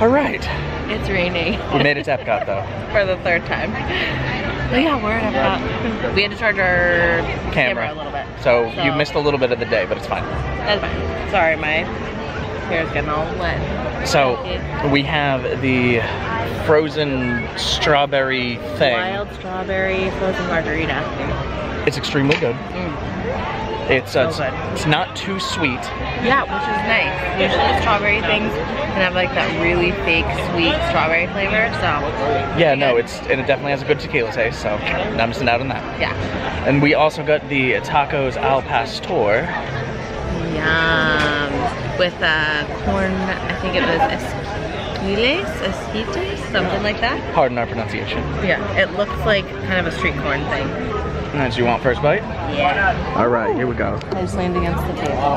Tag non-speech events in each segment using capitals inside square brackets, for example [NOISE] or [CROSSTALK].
All right. It's raining. We made it to Epcot though. [LAUGHS] For the third time. But yeah, we're at Epcot. We had to charge our camera, a little bit. So, you missed a little bit of the day, but it's fine. That's fine. Sorry, my hair's getting all wet. So we have the frozen strawberry thing. Wild strawberry frozen margarita. It's extremely good. Mm. It's uh, So it's not too sweet. Yeah, which is nice. Usually strawberry things can have like that really fake sweet strawberry flavor, so Yeah, no, it's and it definitely has a good tequila taste. So not missing out on that. yeah. And we also got the tacos al pastor. Yum. With uh, corn, I think it was esquiles, esquites, something like that. Pardon our pronunciation. Yeah, it looks like kind of a street corn thing. And do you want first bite? Yeah. All right, here we go. I just leaned against the table.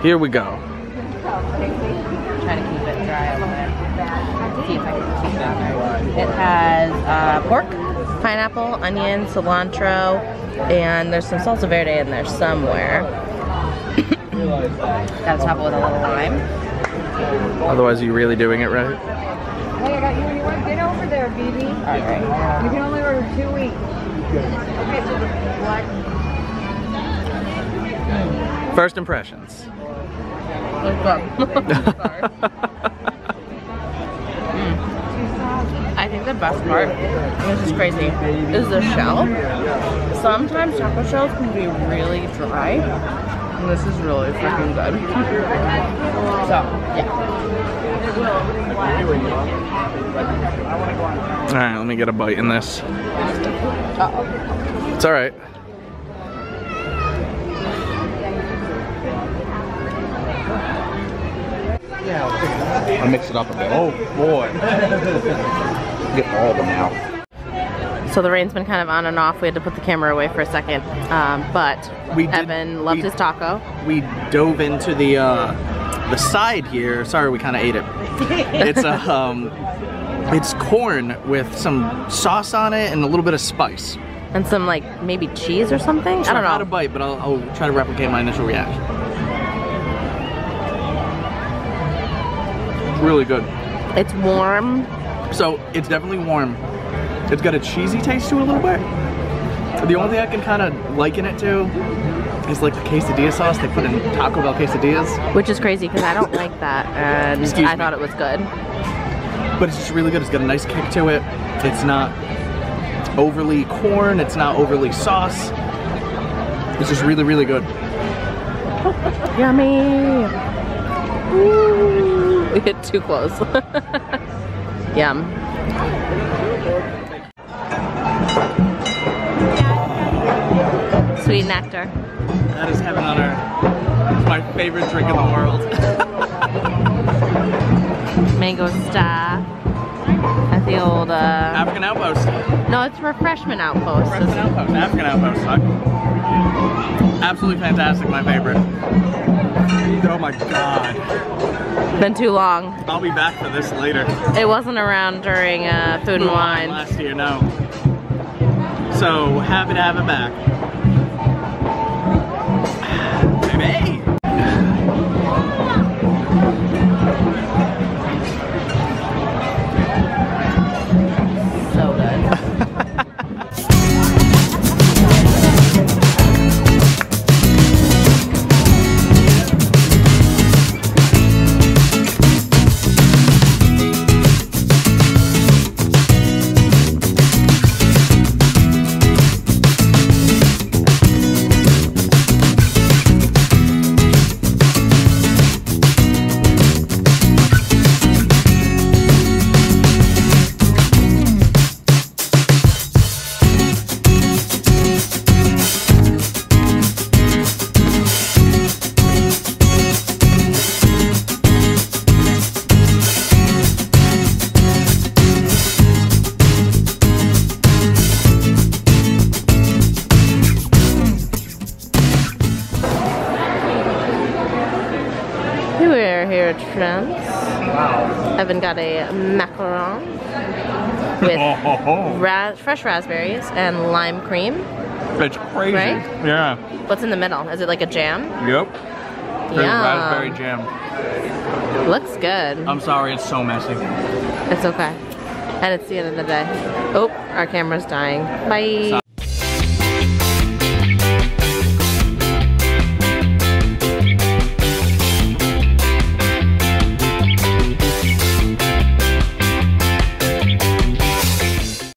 Here we go. Try to keep it dry a little bit. See if I can keep it on there. It has uh, pork, pineapple, onion, cilantro, and there's some salsa verde in there somewhere. [COUGHS] Gotta top it with a little lime. Otherwise, are you really doing it right? Hey, I got you when you want to get over there, BB. Alright. You can only order two weeks. First impressions. [LAUGHS] I think the best part, which is crazy, is the shell. Sometimes taco shells can be really dry. And this is really freaking good. So, yeah. All right, let me get a bite in this. It's all right. I'll mix it up a bit. Oh boy. Get all of them out. So the rain's been kind of on and off. We had to put the camera away for a second. Um, but We did- Evan loved we- his taco. We dove into the uh, the side here. Sorry, we kind of ate it. It's a [LAUGHS] um, it's corn with some sauce on it and a little bit of spice. And some like maybe cheese or something? So I don't know. had a bite, but I'll, I'll try to replicate my initial reaction. Really good. It's warm. So it's definitely warm. It's got a cheesy taste to it a little bit. The only thing I can kind of liken it to is like the quesadilla sauce they put in Taco Bell quesadillas. Which is crazy because I don't like that and Excuse I me. thought it was good. But it's just really good. It's got a nice kick to it. It's not overly corn. It's not overly sauce. It's just really, really good. [LAUGHS] Yummy! Ooh, [LAUGHS] we get too close. [LAUGHS] Yum. Sweet nectar. That is heaven on earth. It's my favorite drink in the world. [LAUGHS] Mango Starr. At the old, uh, African Outpost. no, it's refreshment outpost. African Outpost. African Outpost. Fuck. Absolutely fantastic. My favorite. Oh my god. Been too long. I'll be back for this later. It wasn't around during uh, food and wine. Last year, no. So happy to have it back. Here at France. Evan got a macaron with [LAUGHS] ra fresh raspberries and lime cream. It's crazy. Right? Yeah. What's in the middle? Is it like a jam? Yep. Yum. raspberry jam. Looks good. I'm sorry, it's so messy. It's okay. And it's the end of the day. Oh, our camera's dying. Bye.